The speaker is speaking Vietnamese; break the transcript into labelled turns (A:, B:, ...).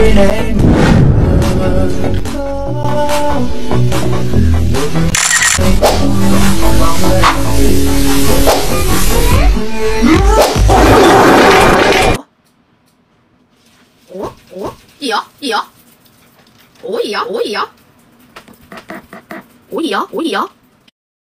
A: bên em.
B: Ủa? Ủa? Gì vậy? Gì vậy? Ủa gì vậy? Ủa gì vậy? Ủa gì vậy? Ủa gì vậy?